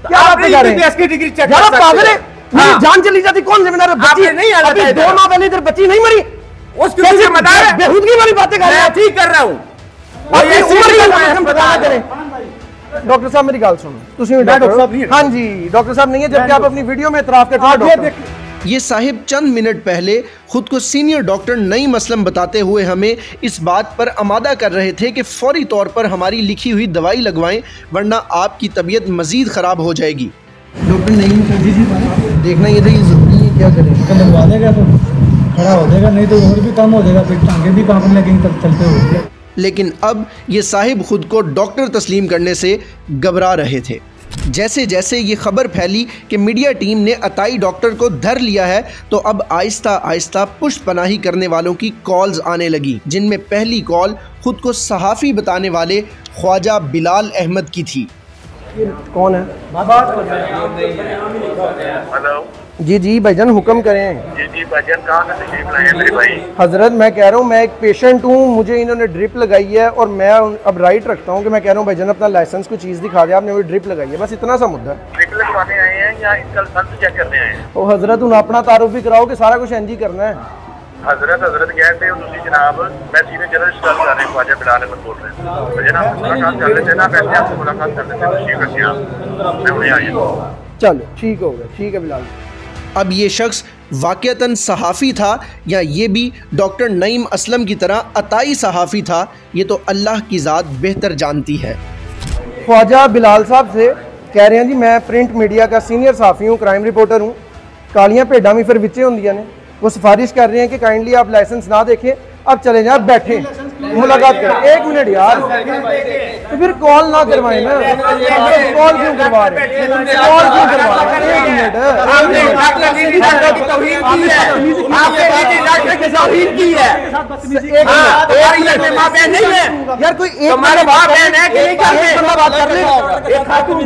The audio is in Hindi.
क्या बात आपने कर रहे EPPS की हैं डिग्री चेक यार कर आप पागल सकते है हैं। मेरी हाँ। जान चली जाती कौन जिम्मेदार है बच्ची आपने नहीं आना अभी था दो इधर। माह पहले इधर बच्ची नहीं मरी उसकी कैसी जिम्मेदार है बेहूदगी वाली बातें कर रहे हैं मैं ठीक कर रहा हूँ और अपनी ये उम्र सीधी का मैं हम पता ना करें डॉक्टर साहब मेरी गल सुनो ਤੁਸੀਂ ਵੀ डॉक्टर साहब नहीं है। हाँ जी डॉक्टर साहब नहीं है जबकि आप अपनी वीडियो में इतराफ करते हैं डॉक्टर ये साहिब चंद मिनट पहले खुद को सीनियर डॉक्टर नईम असलम बताते हुए हमें इस बात पर आमादा कर रहे थे कि फौरी तौर पर हमारी लिखी हुई दवाई लगवाएँ वरना आपकी तबीयत मज़ीद ख़राब हो जाएगी। डॉक्टर नईम जी जी। देखना ये था ये ज़रूरी है क्या करें? लगवा देगा तो खड़ा हो जाएगा नहीं तो उम्र भी कम हो जाएगा फिर टांगे भी कांपने लगेंगी तब चलते लेकिन अब ये साहिब खुद को डॉक्टर तस्लीम करने से घबरा रहे थे। जैसे जैसे ये खबर फैली कि मीडिया टीम ने अताई डॉक्टर को धर लिया है तो अब आहिस्ता आहिस्ता पुष्प पनाही करने वालों की कॉल्स आने लगी जिनमें पहली कॉल खुद को सहाफ़ी बताने वाले ख्वाजा बिलाल अहमद की थी। कौन है। हेलो। जी जी भाईजान हुक्म करें। जी जी भाईजान कहाँ तशरीफ़ लाए मेरे भाई? हज़रत मैं कह रहा हूँ मैं एक पेशेंट हूँ मुझे इन्होंने ड्रिप लगाई है और मैं अब राइट रखता हूँ कि मैं कह रहा हूँ भाईजान अपना लाइसेंस को चीज़ दिखा दे आपने वो ड्रिप लगाई है। बस इतना सा मुद्दा ट्रिप लगवाने आए हैं या इनका लाइसेंस चेक करने आए हैं? हज़रत उन अपना तारुफ भी कराओ कि सारा कुछ एनजी करना है। हज़रत हज़रत गए थे तुसी जनाब मैं सीनियर जर्नलिस्ट गल कर रहे हैं ख्वाजा बिलाल अहमद बोल रहे हैं। तो जनाब मुलाकात कर लेते हैं ना वैसे आपसे मुलाकात कर लेते हैं तशरीफ़ रखिए आप मैं उन्हें आइए चलो ठीक हो गया ठीक है बिलाल। अब ये शख्स वाक़ता सहाफ़ी था या ये भी डॉक्टर नईम असलम की तरह अताई सहाफ़ी था, ये तो अल्लाह की ज़ात बेहतर जानती है। ख्वाजा बिलाल साहब से कह रहे हैं जी, मैं प्रिंट मीडिया का सीनियर साफ़ी हूँ, क्राइम रिपोर्टर हूँ। कालियाँ भेडा भी फिर बिचे होंदियाँ ने। वो सिफारिश कर रहे हैं कि काइंडली आप लाइसेंस ना देखें अब चले जाए बैठे। मुलाकात करें। एक मिनट यार। तो फिर कॉल ना करवाएँ ना। कॉल क्यों करवा रहे कॉल क्यों करवा रहे डॉक्टर की तौहीन की है। आपने डॉक्टर की तौहीन की है। एक हाँ, मिनट। में बहन नहीं है। यार कोई एक तुम्हारे मिनट बहन है कि नहीं बात कर ले एक खातून